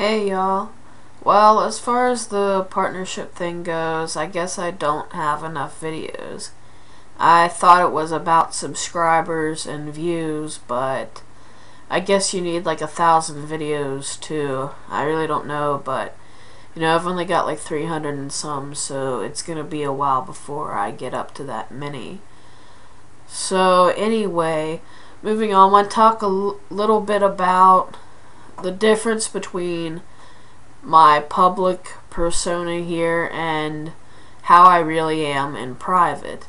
Hey y'all. Well, as far as the partnership thing goes, I guess I don't have enough videos. I thought it was about subscribers and views, but I guess you need like a thousand videos too. I really don't know, but you know, I've only got like 300 and some, so it's gonna be a while before I get up to that many. So, anyway, moving on, I want to talk a little bit about the difference between my public persona here and how I really am in private.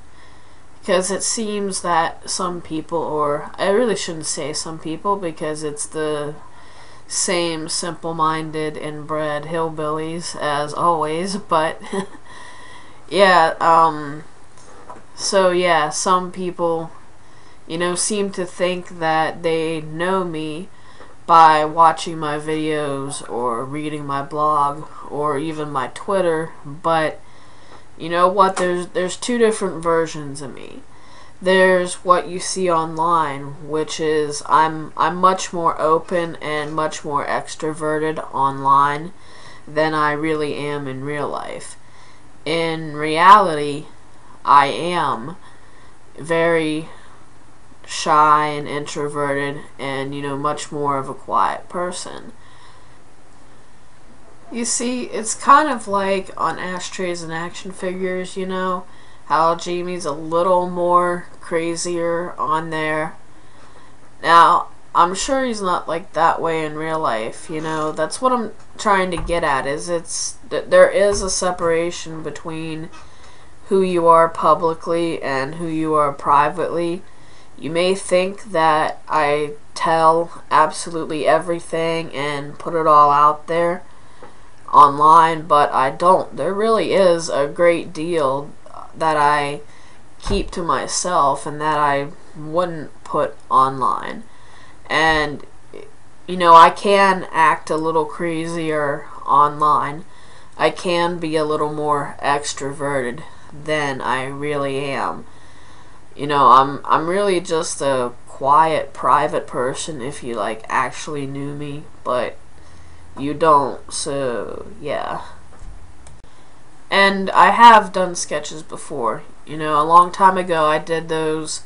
Because it seems that some people, or I really shouldn't say some people because it's the same simple minded inbred hillbillies as always, but yeah, um, so yeah, some people, you know, seem to think that they know me by watching my videos or reading my blog or even my Twitter, but you know what there's there's two different versions of me. There's what you see online, which is I'm I'm much more open and much more extroverted online than I really am in real life. In reality, I am very shy and introverted and, you know, much more of a quiet person. You see, it's kind of like on ashtrays and action figures, you know, how Jamie's a little more crazier on there. Now, I'm sure he's not like that way in real life, you know. That's what I'm trying to get at is it's there is a separation between who you are publicly and who you are privately you may think that I tell absolutely everything and put it all out there online, but I don't. There really is a great deal that I keep to myself and that I wouldn't put online. And, you know, I can act a little crazier online. I can be a little more extroverted than I really am. You know, I'm I'm really just a quiet, private person if you like actually knew me, but you don't, so yeah. And I have done sketches before. You know, a long time ago I did those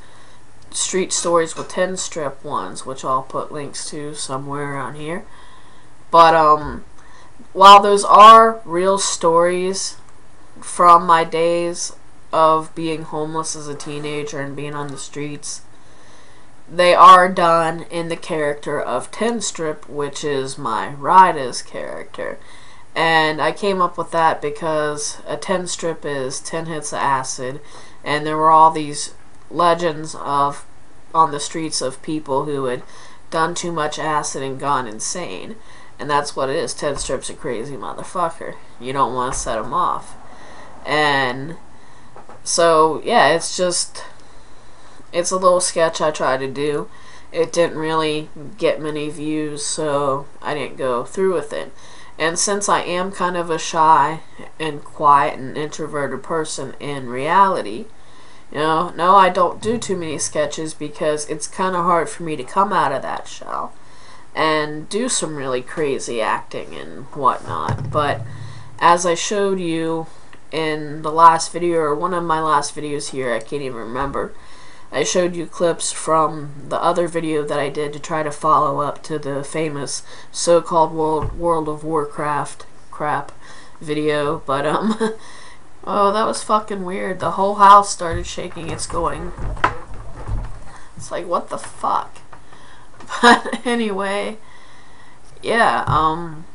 street stories with 10 strip ones, which I'll put links to somewhere around here. But um while those are real stories from my days of being homeless as a teenager and being on the streets. They are done in the character of Ten Strip, which is my Ryda's character. And I came up with that because a 10 strip is 10 hits of acid, and there were all these legends of on the streets of people who had done too much acid and gone insane. And that's what it is. 10 strips a crazy motherfucker. You don't want to set him off. And so, yeah, it's just, it's a little sketch I tried to do. It didn't really get many views, so I didn't go through with it. And since I am kind of a shy and quiet and introverted person in reality, you know, no, I don't do too many sketches because it's kind of hard for me to come out of that shell and do some really crazy acting and whatnot. But as I showed you in the last video or one of my last videos here, I can't even remember. I showed you clips from the other video that I did to try to follow up to the famous so-called World World of Warcraft crap video, but um oh, that was fucking weird. The whole house started shaking. It's going. It's like what the fuck? But anyway, yeah, um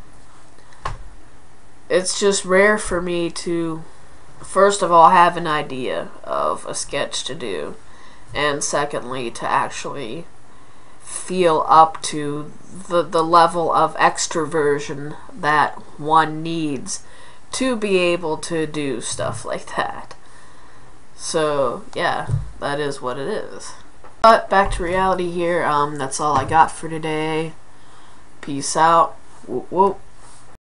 it's just rare for me to first of all have an idea of a sketch to do and secondly to actually feel up to the the level of extroversion that one needs to be able to do stuff like that. So, yeah, that is what it is. But back to reality here. Um that's all I got for today. Peace out. Whoop whoop.